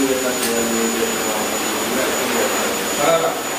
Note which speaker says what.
Speaker 1: 因为那些那什么